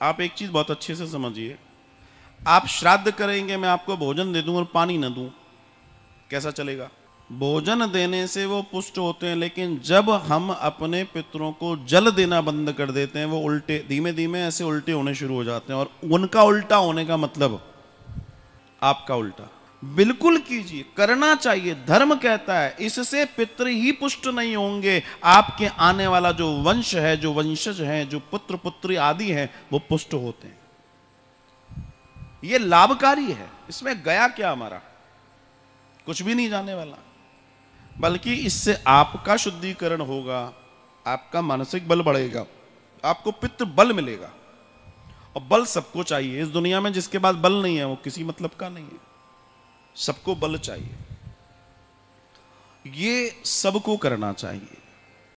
आप एक चीज़ बहुत अच्छे से समझिए। आप श्राद्ध करेंगे, मैं आपको भोजन दे दूँ और पानी न दूँ। कैसा चलेगा? भोजन देने से वो पुष्ट होते हैं, लेकिन जब हम अपने पितरों को जल देना बंद कर देते हैं, वो उल्टे धीमे धीमे ऐसे उल्टे होने शुरू हो जाते हैं, और उनका उल्टा होने का मतलब आपका उल्टा। बिल्कुल कीजिए, करना चाहिए, धर्म कहता है, इससे पितृ ही पुष्ट नहीं होंगे। आपके आने वाला जो वंश है, जो वंशज है, जो पुत्र पुत्री आदि है, वो पुष्ट होते हैं। ये लाभकारी है। इसमें गया क्या हमारा? कुछ भी नहीं जाने वाला। बल्कि इससे आपका शुद्धिकरण होगा, आपका मानसिक बल बढ़ेगा, आपको पितृ बल मिलेगा। और बल सबको चाहिए। इस दुनिया में जिसके पास बल नहीं है, वो किसी मतलब का नहीं है। सबको बल चाहिए। ये सबको करना चाहिए।